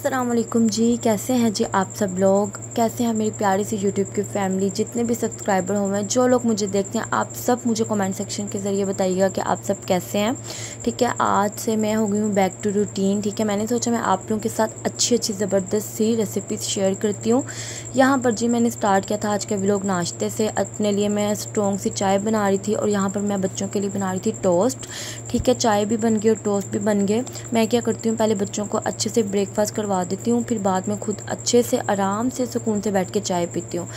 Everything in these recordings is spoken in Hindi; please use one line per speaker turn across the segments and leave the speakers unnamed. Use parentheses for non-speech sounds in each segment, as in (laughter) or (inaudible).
असलकुम जी, कैसे हैं जी आप सब लोग? कैसे हैं मेरी प्यारी सी यूट्यूब की फैमिली जितने भी सब्सक्राइबर हुए हैं जो लोग मुझे देखते हैं, आप सब मुझे कमेंट सेक्शन के ज़रिए बताइएगा कि आप सब कैसे हैं। ठीक है, आज से मैं हो गई हूँ बैक टू रूटीन ठीक है, मैंने सोचा मैं आप लोगों के साथ अच्छी अच्छी ज़बरदस्त सी रेसिपीज़ शेयर करती हूँ। यहाँ पर जी मैंने स्टार्ट किया था आज के व्लॉग नाश्ते से। अपने लिए मैं स्ट्रॉन्ग सी चाय बना रही थी और यहाँ पर मैं बच्चों के लिए बना रही थी टोस्ट ठीक है, चाय भी बन गई और टोस्ट भी बन गए। मैं क्या करती हूँ, पहले बच्चों को अच्छे से ब्रेकफास्ट देती हूँ, फिर बाद में खुद अच्छे से, आराम से सुकून से बैठ के चाय पीती हूँ।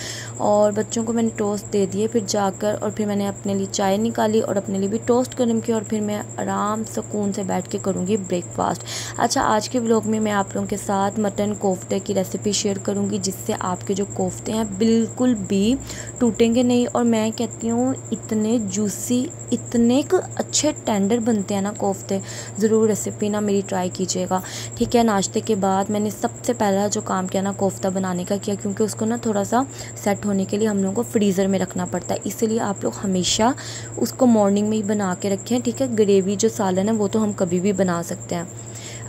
और बच्चों को मैंने टोस्ट दे दिए, फिर जाकर और फिर मैंने अपने लिए चाय निकाली और अपने लिए भी टोस्ट गर्म किया और फिर मैं आराम, सुकून से बैठ के करूँगी ब्रेकफास्ट अच्छा आज के ब्लॉग में मैं आप लोगों के साथ मटन कोफ्ते की रेसिपी शेयर करूँगी, जिससे आपके जो कोफ्ते हैं बिल्कुल भी टूटेंगे नहीं। और मैं कहती हूँ, इतने जूसी इतने अच्छे टेंडर बनते हैं ना कोफ्ते, ज़रूर रेसिपी ना मेरी ट्राई कीजिएगा। ठीक है, नाश्ते के बाद मैंने सबसे पहला जो काम किया ना, कोफ्ता बनाने का किया, क्योंकि उसको ना थोड़ा सा सेट होने के लिए हम लोगों को फ्रीज़र में रखना पड़ता है। इसीलिए आप लोग हमेशा उसको मॉर्निंग में ही बना के रखें, ठीक है? ग्रेवी जो सालन है, वो तो हम कभी भी बना सकते हैं।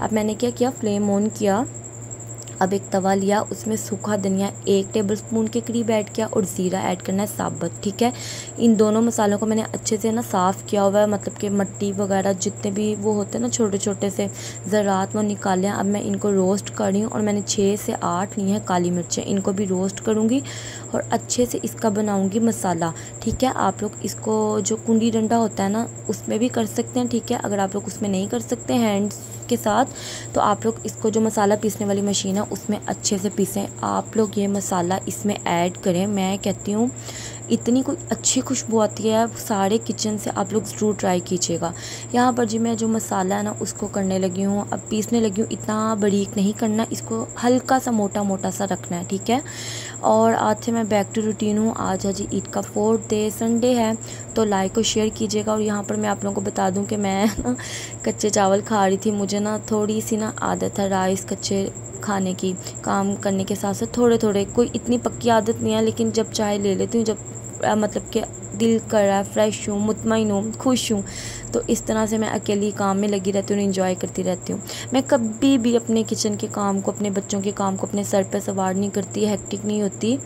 अब मैंने क्या किया फ्लेम ऑन किया। अब एक तवा लिया, उसमें सूखा धनिया एक टेबल स्पून के करीब ऐड किया और ज़ीरा ऐड करना है साबुत, ठीक है? इन दोनों मसालों को मैंने अच्छे से ना साफ़ किया हुआ है मतलब कि मट्टी वगैरह जितने भी वो होते हैं ना छोटे छोटे से ज़रात वो निकाले अब मैं इनको रोस्ट कर रही हूँ और मैंने छः से आठ ली हैं काली मिर्चें। इनको भी रोस्ट करूँगी और अच्छे से इसका बनाऊँगी मसाला, ठीक है? आप लोग इसको जो कुंडी डंडा होता है ना, उसमें भी कर सकते हैं, ठीक है? अगर आप लोग उसमें नहीं कर सकते हैंड्स के साथ। तो आप लोग इसको जो मसाला पीसने वाली मशीन है, उसमें अच्छे से पीसें। आप लोग ये मसाला इसमें ऐड करें। मैं कहती हूँ इतनी कोई अच्छी खुशबू आती है सारे किचन से आप लोग ज़रूर ट्राई कीजिएगा। यहाँ पर जी मैं जो मसाला है ना, उसको करने लगी हूँ। अब पीसने लगी हूँ, इतना बरीक नहीं करना, इसको हल्का सा मोटा मोटा सा रखना है, ठीक है? और आज से मैं बैक टू रूटीन हूँ। आज है जी ईद का फोर्थ डे संडे है तो लाइक और शेयर कीजिएगा। और यहाँ पर मैं आप लोगों को बता दूँ कि मैं (laughs) कच्चे चावल खा रही थी। मुझे ना थोड़ी सी ना आदत है राइस कच्चे खाने की, काम करने के साथ साथ थोड़े थोड़े कोई इतनी पक्की आदत नहीं है, लेकिन जब चाय ले लेती हूँ, जब मतलब कि दिल कर रहा है फ्रेश हूँ मुतमिन हूँ खुश हूँ। तो इस तरह से मैं अकेली काम में लगी रहती हूँ इंजॉय करती रहती हूँ। मैं कभी भी अपने किचन के काम को, अपने बच्चों के काम को अपने सर पर सवार नहीं करती हैक्टिक नहीं होती।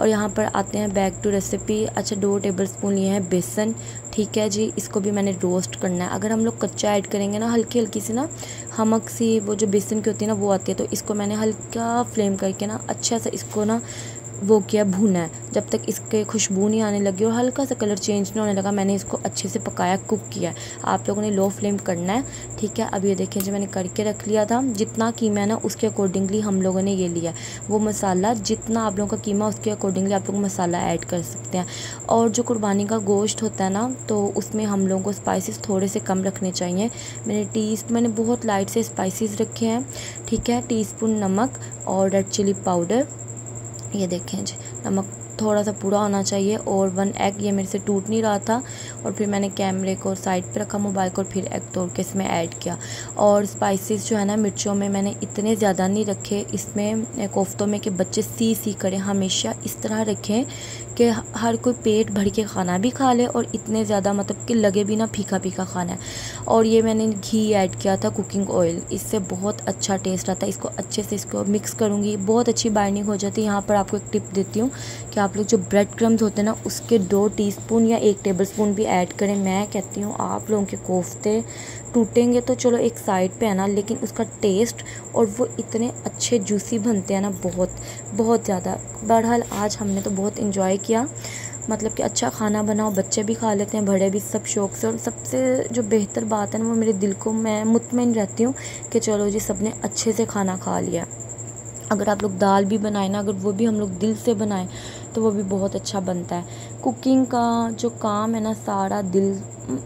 और यहाँ पर आते हैं बैक टू रेसिपी अच्छा दो टेबल स्पून लिए हैं बेसन। ठीक है जी, इसको भी मैंने रोस्ट करना है। अगर हम लोग कच्चा ऐड करेंगे ना हल्की हल्की सी ना, हमक सी वो जो बेसन की होती है ना, वो आती है तो इसको मैंने हल्का फ्लेम करके ना अच्छा सा इसको ना वो किया भुना है। जब तक इसके खुशबू नहीं आने लगी और हल्का सा कलर चेंज नहीं होने लगा, मैंने इसको अच्छे से पकाया, कुक किया आप लोगों ने लो फ्लेम करना है, ठीक है? अब ये देखिए, जो मैंने करके रख लिया था, जितना कीमा है ना, उसके अकॉर्डिंगली हम लोगों ने ये लिया वो मसाला, जितना आप लोगों का कीमा, उसके अकॉर्डिंगली आप लोग मसाला ऐड कर सकते हैं। और जो कुर्बानी का गोश्त होता है ना तो उसमें हम लोगों को स्पाइसेस थोड़े से कम रखने चाहिए। मैंने टी मैंने बहुत लाइट से स्पाइसेस रखे हैं, ठीक है? टी नमक और रेड चिली पाउडर ये देखें जी नमक थोड़ा सा पूरा होना चाहिए और वन एग ये मेरे से टूट नहीं रहा था और फिर मैंने कैमरे को साइड पे रखा, मोबाइल को और फिर एग तोड़ के इसमें ऐड किया। और स्पाइसेस जो है ना, मिर्चों में मैंने इतने ज़्यादा नहीं रखे। इसमें कोफ्तों में कि बच्चे सी सी करें, हमेशा इस तरह रखें कि हर कोई पेट भर के खाना भी खा ले और इतने ज़्यादा मतलब कि लगे भी ना फीका फीका खाना है। और ये मैंने घी ऐड किया था कुकिंग ऑयल। इससे बहुत अच्छा टेस्ट आता है। इसको अच्छे से इसको मिक्स करूँगी। बहुत अच्छी बाइंडिंग हो जाती है। यहाँ पर आपको एक टिप देती हूँ कि आप लोग जो ब्रेड क्रम्स होते हैं ना, उसके दो टीस्पून या एक टेबल स्पून भी ऐड करें। मैं कहती हूँ, आप लोगों के कोफ्ते टूटेंगे तो चलो एक साइड पे है ना, लेकिन उसका टेस्ट और वो इतने अच्छे जूसी बनते हैं ना, बहुत बहुत ज़्यादा। बहरहाल, आज हमने तो बहुत इन्जॉय किया। मतलब कि अच्छा खाना बनाओ, बच्चे भी खा लेते हैं, बड़े भी, सब शौक से। और सबसे जो बेहतर बात है ना, वो मेरे दिल को, मैं मुतमिन रहती हूँ कि चलो जी सबने अच्छे से खाना खा लिया। अगर आप लोग दाल भी बनाए ना, अगर वो भी हम लोग दिल से बनाएँ तो वो भी बहुत अच्छा बनता है। कुकिंग का जो काम है ना, सारा दिल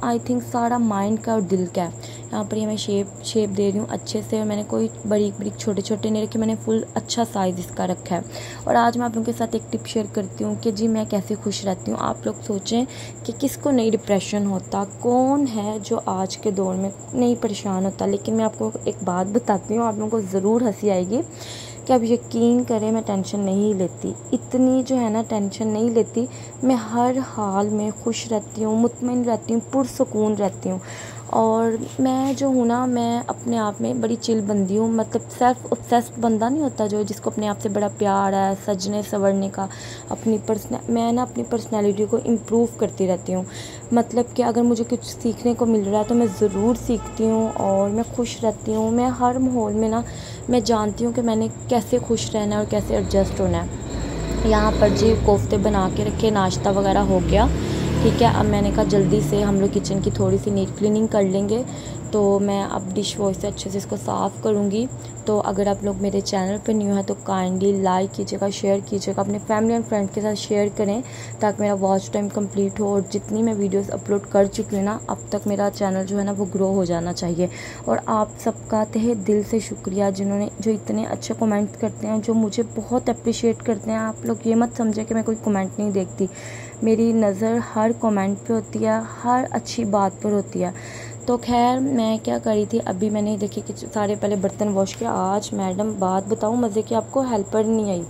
आई थिंक सारा माइंड का और दिल का है। यहाँ पर ये मैं शेप शेप दे रही हूँ अच्छे से। मैंने कोई बड़ी बड़ी छोटे छोटे नहीं रखे, मैंने फुल अच्छा साइज़ इसका रखा है। और आज मैं आप लोगों के साथ एक टिप शेयर करती हूँ कि जी मैं कैसे खुश रहती हूँ। आप लोग सोचें कि किसको नहीं डिप्रेशन होता, कौन है जो आज के दौर में नहीं परेशान होता। लेकिन मैं आपको एक बात बताती हूँ, आप लोगों को ज़रूर हँसी आएगी कि अब यकीन करें, मैं टेंशन नहीं लेती। इतनी जो है ना टेंशन नहीं लेती। मैं हर हाल में खुश रहती हूँ, मुतमिन रहती हूँ, पुरसकून रहती हूँ। और मैं जो हूँ ना, मैं अपने आप में बड़ी चिल बंदी हूँ। मतलब सेल्फ ऑब्सेस्ड बंदा नहीं होता जो जिसको अपने आप से बड़ा प्यार है, सजने, संवरने का, अपनी पर्सन मैं ना अपनी पर्सनैलिटी को इम्प्रूव करती रहती हूँ। मतलब कि अगर मुझे कुछ सीखने को मिल रहा है तो मैं ज़रूर सीखती हूँ और मैं खुश रहती हूँ। मैं हर माहौल में ना मैं जानती हूँ कि मैंने कैसे खुश रहना है और कैसे एडजस्ट होना है। यहाँ पर जी कोफ्ते बना के रखे, नाश्ता वगैरह हो गया। ठीक है, अब मैंने कहा जल्दी से हम लोग किचन की थोड़ी सी नीट क्लीनिंग कर लेंगे। तो मैं अब डिश वॉश से अच्छे से इसको साफ़ करूँगी। तो अगर आप लोग मेरे चैनल पर न्यू हैं तो काइंडली लाइक कीजिएगा शेयर कीजिएगा, अपने फैमिली एंड फ्रेंड्स के साथ शेयर करें, ताकि मेरा वॉच टाइम कंप्लीट हो और जितनी मैं वीडियोस अपलोड कर चुकी हूँ ना, अब तक मेरा चैनल जो है ना, वो ग्रो हो जाना चाहिए। और आप सबका तहे दिल से शुक्रिया, जिन्होंने, जो इतने अच्छे कमेंट करते हैं, जो मुझे बहुत अप्रिशिएट करते हैं। आप लोग ये मत समझें कि मैं कोई कमेंट नहीं देखती। मेरी नज़र हर कमेंट पे होती है, हर अच्छी बात पर होती है। तो खैर, मैं क्या करी थी? अभी मैंने देखी कि सारे पहले बर्तन वॉश किया। आज मैडम, बात बताऊँ मज़े की आपको? हेल्पर नहीं आई।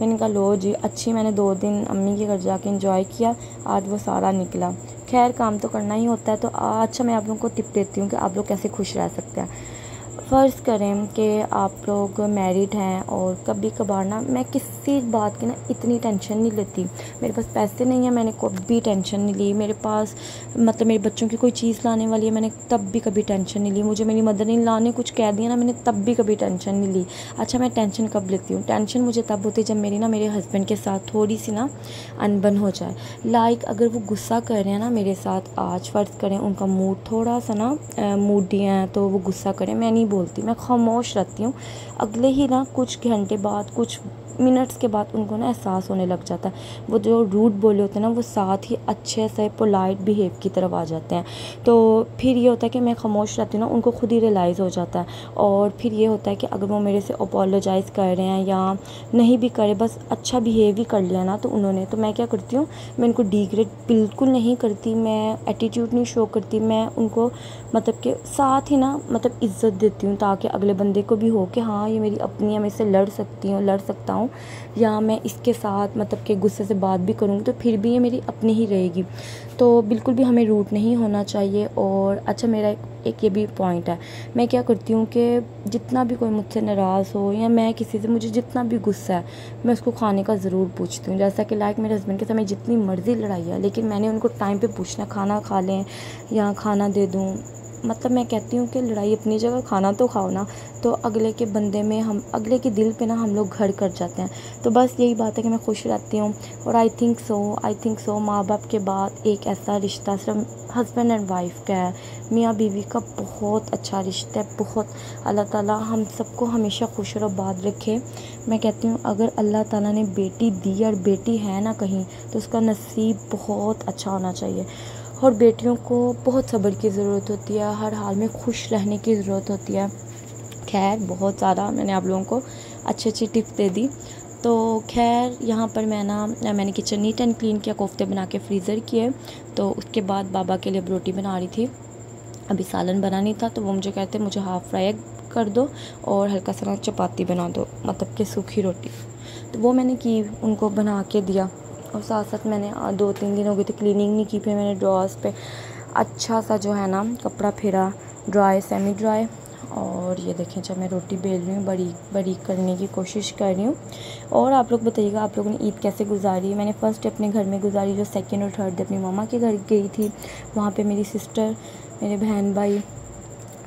मैंने कहा, लो जी, अच्छी मैंने दो दिन अम्मी के घर जाके इंजॉय किया। आज वो सारा निकला। खैर, काम तो करना ही होता है तो अच्छा मैं आप लोगों को टिप देती हूँ कि आप लोग कैसे खुश रह सकते हैं। फ़र्ज़ करें कि आप लोग मैरिड हैं और कभी कभार ना मैं किसी बात की ना इतनी टेंशन नहीं लेती। मेरे पास पैसे नहीं है, मैंने कभी टेंशन नहीं ली। मेरे पास मतलब मेरे बच्चों की कोई चीज़ लाने वाली है, मैंने तब भी कभी टेंशन नहीं ली। मुझे मेरी मदर ने कुछ कह दिया ना, मैंने तब भी कभी टेंशन नहीं ली। अच्छा मैं टेंशन कब लेती हूँ? टेंशन मुझे तब होती है जब मेरी ना, मेरे हस्बैंड के साथ थोड़ी सी ना अनबन हो जाए। लाइक अगर वो गुस्सा कर रहे हैं ना मेरे साथ, आज फ़र्ज़ करें उनका मूड थोड़ा सा ना मूडी है तो वो गुस्सा करें। मैं नहीं बोलती मैं खामोश रहती हूँ। अगले ही ना कुछ घंटे बाद कुछ मिनट्स के बाद उनको ना एहसास होने लग जाता है। वो जो रूट बोले होते हैं ना, वो साथ ही अच्छे से पोलाइट बिहेव की तरफ़ आ जाते हैं। तो फिर ये होता है कि मैं खामोश रहती हूँ ना, उनको खुद ही रियलाइज़ हो जाता है। और फिर ये होता है कि अगर वो मेरे से अपोलोजाइज़ कर रहे हैं या नहीं भी करे, बस अच्छा बिहेव ही कर लिया ना तो उन्होंने तो मैं क्या करती हूँ, मैं उनको डिग्रेड बिल्कुल नहीं करती, मैं एटीट्यूड नहीं शो करती, मैं उनको मतलब कि साथ ही ना मतलब इज़्ज़त देती हूँ ताकि अगले बंदे को भी हो कि हाँ ये मेरी अपनी है, मैं इससे लड़ सकती हूँ, लड़ सकता हूँ। या मैं इसके साथ मतलब कि गुस्से से बात भी करूँगी तो फिर भी ये मेरी अपनी ही रहेगी। तो बिल्कुल भी हमें रूट नहीं होना चाहिए और अच्छा मेरा एक, एक ये भी पॉइंट है। मैं क्या करती हूँ कि जितना भी कोई मुझसे नाराज़ हो या मैं किसी से मुझे जितना भी गुस्सा है मैं उसको खाने का ज़रूर पूछती हूँ। जैसा कि लाइक मेरे हस्बैंड के साथ जितनी मर्ज़ी लड़ाई है लेकिन मैंने उनको टाइम पे पूछना खाना खा लें या खाना दे दूँ मतलब मैं कहती हूँ कि लड़ाई अपनी जगह, खाना तो खाओ ना। तो अगले के बंदे में हम, अगले के दिल पे ना हम लोग घर कर जाते हैं। तो बस यही बात है कि मैं खुश रहती हूँ और I think so I think so माँ बाप के बाद एक ऐसा रिश्ता सिर्फ़ हस्बैंड एंड वाइफ का है। मियाँ बीवी का बहुत अच्छा रिश्ता है, बहुत। अल्लाह ताला हम सबको हमेशा खुश और आबाद रखे। मैं कहती हूँ, अगर अल्लाह ताला ने बेटी दी और बेटी है ना कहीं तो उसका नसीब बहुत अच्छा होना चाहिए। और बेटियों को बहुत सब्र की ज़रूरत होती है, हर हाल में खुश रहने की ज़रूरत होती है। खैर, बहुत ज़्यादा मैंने आप लोगों को अच्छी अच्छी टिप दे दी। तो खैर, यहाँ पर मैं ना, मैंने किचन नीट एंड क्लीन किया, कोफ्ते बना के फ्रीज़र किए। तो उसके बाद बाबा के लिए रोटी बना रही थी। अभी सालन बनानी था तो वो मुझे कहते मुझे हाफ़ फ्राई कर दो और हल्का सा चपाती बना दो मतलब कि सूखी रोटी। तो वो मैंने की, उनको बना के दिया। और साथ साथ मैंने दो तीन दिन हो गए थे क्लीनिंग नहीं की, फिर मैंने ड्रॉर्स पे अच्छा सा जो है ना, कपड़ा फेरा ड्राई सेमी ड्राई और ये देखें, जब मैं रोटी बेल रही हूँ, बड़ी बड़ी करने की कोशिश कर रही हूँ। और आप लोग बताइएगा, आप लोगों ने ईद कैसे गुजारी? मैंने फ़र्स्ट डे अपने घर में गुजारी, जो सेकेंड और थर्ड डे अपनी मामा के घर गई थी। वहाँ पर मेरी सिस्टर मेरे बहन भाई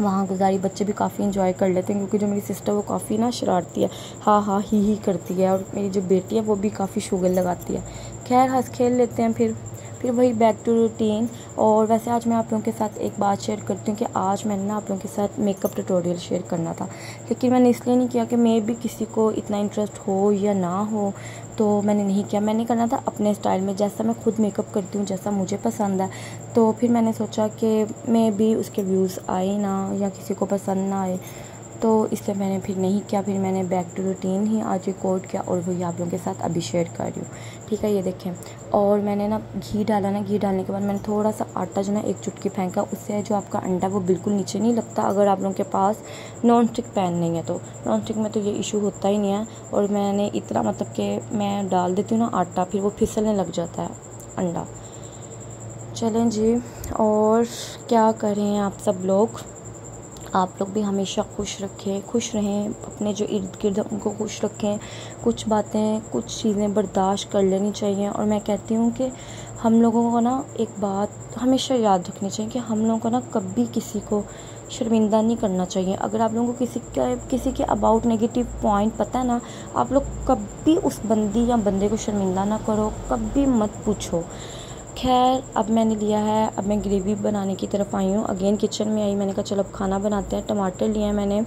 वहाँ गुजारी, बच्चे भी काफ़ी इंजॉय कर लेते हैं क्योंकि जो मेरी सिस्टर वो काफ़ी ना शरारती है। हाँ हाँ ही ही करती है और मेरी जो बेटी है वो भी काफ़ी शुगर लगाती है। खैर, हंस, खेल लेते हैं फिर। फिर वही बैक टू रूटीन और वैसे आज मैं आप लोगों के साथ एक बात शेयर करती हूँ कि आज मैंने ना आप लोगों के साथ मेकअप ट्यूटोरियल शेयर करना था। लेकिन मैंने इसलिए नहीं किया कि मे भी किसी को इतना इंटरेस्ट हो या ना हो तो मैंने नहीं किया। मैंने करना था अपने स्टाइल में, जैसा मैं खुद मेकअप करती हूँ, जैसा मुझे पसंद है। तो फिर मैंने सोचा कि मे भी उसके व्यूज़ आए ना, या किसी को पसंद ना आए। तो इसलिए मैंने फिर नहीं किया, फिर मैंने बैक टू रूटीन ही आज रिकॉर्ड किया और वही आप लोगों के साथ अभी शेयर कर रही हूँ। ठीक है, ये देखें। और मैंने ना घी डाला ना, घी डालने के बाद मैंने थोड़ा सा आटा जो ना, एक चुटकी फेंका, उससे जो आपका अंडा वो बिल्कुल नीचे नहीं लगता अगर आप लोगों के पास नॉन स्टिक पैन नहीं है तो। नॉन स्टिक में तो ये इशू होता ही नहीं है और मैंने इतना मतलब कि मैं डाल देती हूँ ना आटा, फिर वो फिसलने लग जाता है अंडा। चलें जी, और क्या करें आप सब लोग? आप लोग भी हमेशा खुश रखें, खुश रहें, अपने जो इर्द गिर्द उनको खुश रखें। कुछ बातें, कुछ चीज़ें बर्दाश्त कर लेनी चाहिए और मैं कहती हूँ कि हम लोगों को ना एक बात हमेशा याद रखनी चाहिए कि हम लोगों को ना कभी किसी को शर्मिंदा नहीं करना चाहिए। अगर आप लोगों को किसी का, किसी के अबाउट नेगेटिव पॉइंट पता है ना, आप लोग कभी उस बंदी या बंदे को शर्मिंदा ना करो, कभी मत पूछो। खैर, अब मैंने लिया है, अब मैं ग्रेवी बनाने की तरफ़ आई हूँ। अगेन किचन में आई, मैंने कहा, चलो, अब खाना बनाते हैं। टमाटर लिए हैं मैंने,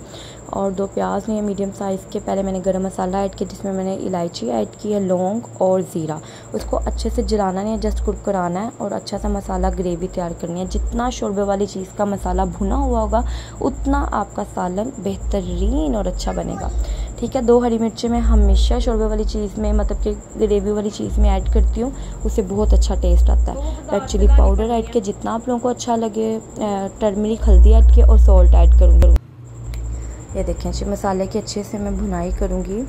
और दो प्याज लिए मीडियम साइज़ के। पहले मैंने गरम मसाला ऐड किया, जिसमें मैंने इलायची ऐड की है, लौंग और ज़ीरा। उसको अच्छे से जलाना नहीं है जस्ट कुरकुराना है, और अच्छा सा मसाला ग्रेवी तैयार करनी है। जितना शोरबे वाली चीज़ का मसाला भुना हुआ होगा, उतना आपका सालन बेहतरीन और अच्छा बनेगा। ठीक है, दो हरी मिर्चें मैं हमेशा शोरबे वाली चीज़ में मतलब कि ग्रेवी वाली चीज़ में ऐड करती हूँ। उससे बहुत अच्छा टेस्ट आता है। रेड चिली पाउडर ऐड किया, जितना आप लोगों को अच्छा लगे टर्मरिक हल्दी ऐड किया और सॉल्ट ऐड करूँगी। ये देखें जी मसाले की अच्छे से मैं भुनाई करूँगी।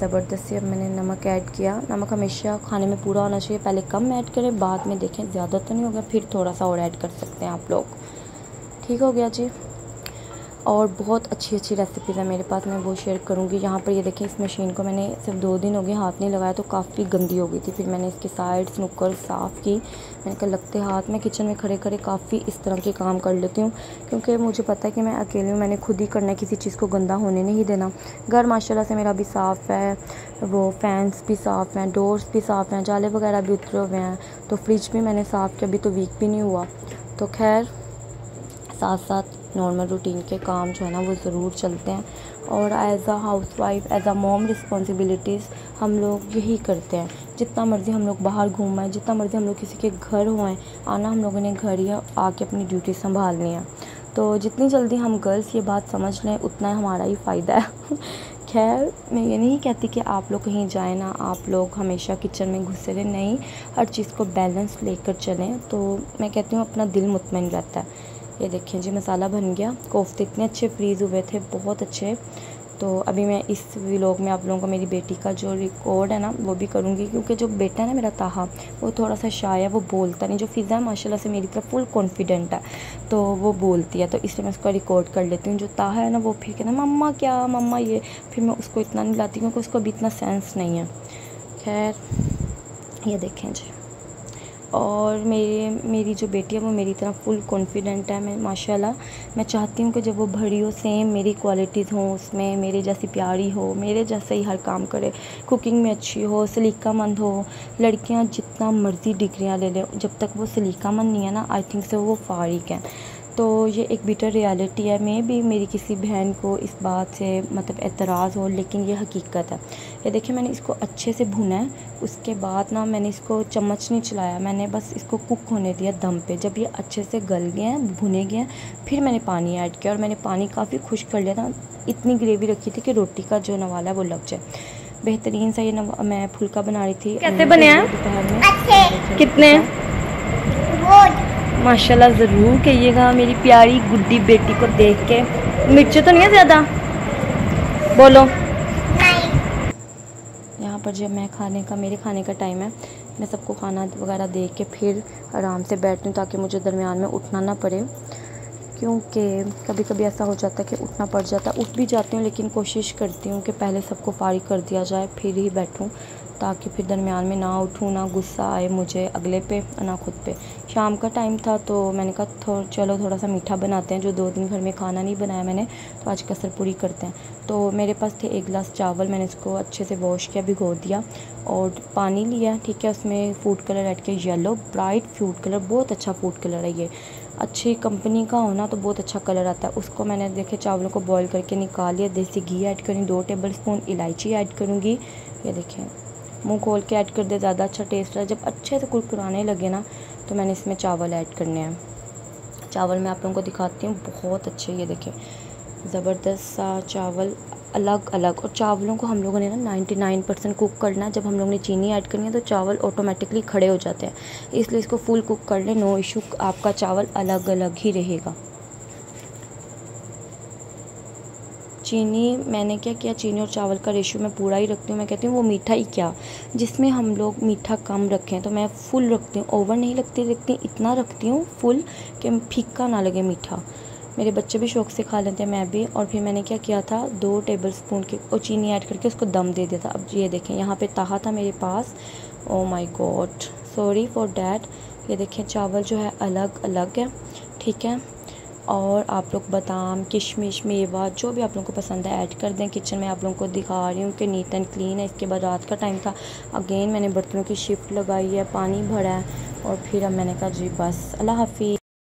ज़बरदस्ती अब मैंने नमक ऐड किया। नमक हमेशा खाने में पूरा होना चाहिए। पहले कम ऐड करें, बाद में देखें, ज़्यादा तो नहीं होगा, फिर थोड़ा सा और ऐड कर सकते हैं आप लोग। ठीक हो गया जी? और बहुत अच्छी अच्छी रेसिपीज़ है मेरे पास, मैं वो शेयर करूँगी। यहाँ पर ये देखें, इस मशीन को मैंने सिर्फ़ दो दिन हो गए हाथ नहीं लगाया तो काफ़ी गंदी हो गई थी। फिर मैंने इसकी साइड्स नुक्कर साफ़ की। मैंने कहा, लगते हाथ में किचन में खड़े खड़े काफ़ी इस तरह के काम कर लेती हूँ। क्योंकि मुझे पता है कि मैं अकेली हूँ, मैंने खुद ही करना है, किसी चीज़ को गंदा होने नहीं देना। घर माशाला से मेरा भी साफ़ है, वो फैंस भी साफ़ हैं डोर्स भी साफ़ हैं, जाले वगैरह भी उतरे हुए हैं तो फ्रिज भी मैंने साफ़ किया, अभी तो वीक भी नहीं हुआ। तो खैर साथ साथ नॉर्मल रूटीन के काम जो है ना वो ज़रूर चलते हैं। और as a housewife as a mom responsibilities हम लोग यही करते हैं। जितना मर्ज़ी हम लोग बाहर घूमें जितना मर्ज़ी हम लोग किसी के घर हुए आना हम लोगों ने घर ही आके अपनी ड्यूटी संभालनी है। तो जितनी जल्दी हम गर्ल्स ये बात समझ लें, उतना हमारा ही फ़ायदा है। (laughs) खैर, मैं ये नहीं कहती कि आप लोग कहीं जाएँ ना, आप लोग हमेशा किचन में घुसे रहें, नहीं। हर चीज़ को बैलेंस लेकर चलें तो मैं कहती हूँ अपना दिल मुतमिन रहता है। ये देखें जी, मसाला बन गया। कोफ्ते इतने अच्छे फ्रीज़ हुए थे, बहुत अच्छे। तो अभी मैं इस व्लॉग में आप लोगों को मेरी बेटी का जो रिकॉर्ड है ना, वो भी करूँगी। क्योंकि जो बेटा है ना मेरा ताहा, वो थोड़ा सा शाय है, वो बोलता नहीं। जो फ़िज़ा है, माशाल्लाह से मेरी तरफ़ फुल कॉन्फिडेंट है। तो वो बोलती है तो इसलिए मैं उसका रिकॉर्ड कर लेती हूँ। जो ताहा है ना, वो फिर कहना, मम्मा क्या, मम्मा ये। फिर मैं उसको इतना नहीं लाती, क्योंकि उसको अभी इतना सेंस नहीं है। खैर, ये देखें जी। और मेरे, मेरी जो बेटी है वो मेरी तरह फुल कॉन्फिडेंट है, मैं, माशाल्लाह। मैं चाहती हूँ कि जब वो बड़ी हो सेम मेरी क्वालिटीज़ हो उसमें, मेरे जैसी प्यारी हो, मेरे जैसे ही हर काम करे कुकिंग में अच्छी हो, सलीकामंद हो, लड़कियाँ जितना मर्ज़ी डिग्रियाँ ले लें, जब तक वो सलीकामंद नहीं है ना आई थिंक से वो फारिक हैं। तो ये एक बिटर रियलिटी है। मे भी मेरी किसी बहन को इस बात से मतलब एतराज़ हो लेकिन ये हकीकत है। ये देखिए मैंने इसको अच्छे से भुना है। उसके बाद ना मैंने इसको चम्मच नहीं चलाया। मैंने बस इसको कुक होने दिया दम पे। जब ये अच्छे से गल गए हैं भुने गए हैं फिर मैंने पानी ऐड किया और मैंने पानी काफ़ी खुश कर लिया था। इतनी ग्रेवी रखी थी कि रोटी का जो नवाला है वो लग जाए। बेहतरीन सा ये मैं फुलका बना रही थी।
कैसे बने हैं? दोपहर में। कितने
माशाल्लाह ज़रूर कहिएगा, मेरी प्यारी गुड्डी बेटी को देख के। मिर्चें तो नहीं है ज़्यादा? बोलो। यहाँ पर जब मैं खाने का, मेरे खाने का टाइम है, मैं सबको खाना वगैरह देख के फिर आराम से बैठती हूँ ताकि मुझे दरमियान में उठना ना पड़े। क्योंकि कभी कभी ऐसा हो जाता है कि उठना पड़ जाता है। उठ भी जाती हूँ, लेकिन कोशिश करती हूँ कि पहले सबको फारिग कर दिया जाए, फिर ही बैठूँ। ताकि फिर दरमियान में ना उठूँ, ना गुस्सा आए मुझे अगले पे, ना खुद पे। शाम का टाइम था तो मैंने कहा, थो, चलो थोड़ा सा मीठा बनाते हैं, जो दो दिन घर में खाना नहीं बनाया मैंने तो आज कसर पूरी करते हैं। तो मेरे पास थे एक गिलास चावल, मैंने इसको अच्छे से वॉश किया, भिगो दिया और पानी लिया, ठीक है? उसमें फ़ूड कलर ऐड किया येलो ब्राइट फ़ूड कलर बहुत अच्छा फ़ूड कलर है ये। अच्छी कंपनी का होना तो बहुत अच्छा कलर आता है। उसको मैंने, देखे, चावलों को बॉईल करके निकाल लिया, देसी घी ऐड करूँगी, दो टेबल स्पून इलायची ऐड करूँगी। ये देखें। मुँह खोल के ऐड कर दे, ज़्यादा अच्छा टेस्ट है। जब अच्छे से कुरकुराने लगे ना तो मैंने इसमें चावल ऐड करने हैं। चावल मैं आप लोगों को दिखाती हूँ, बहुत अच्छे ये देखें। ज़बरदस्त सा चावल अलग अलग और चावलों को हम लोगों ने ना 99 परसेंट कुक करना है। जब हम लोगों ने चीनी ऐड करनी है तो चावल ऑटोमेटिकली खड़े हो जाते हैं। इसलिए इसको फुल कुक कर लें नो इशू आपका चावल अलग अलग ही रहेगा। चीनी, मैंने क्या किया, चीनी और चावल का रेशो मैं पूरा ही रखती हूँ। मैं कहती हूँ, वो मीठा ही क्या? जिसमें हम लोग मीठा कम रखें तो मैं फुल रखती हूँ। ओवर नहीं लगती रखती इतना रखती हूँ फुल कि फीका ना लगे मीठा। मेरे बच्चे भी शौक से खा लेते हैं, मैं भी। और फिर मैंने क्या किया था, दो टेबल स्पून की और चीनी ऐड करके उसको दम दे दिया था। अब ये देखें, यहाँ पे ताहा था मेरे पास। ओ my god sorry for that ये देखें, चावल जो है अलग अलग है, ठीक है? और आप लोग बादाम, किशमिश, मेवा, जो भी आप लोगों को पसंद है, ऐड कर दें। किचन में आप लोगों को दिखा रही हूँ कि नीट एंड क्लीन है। इसके बाद रात का टाइम था। अगेन मैंने बर्तनों की शिफ्ट लगाई है, पानी भरा है और फिर अब मैंने कहा जी, बस। अल्लाह हाफि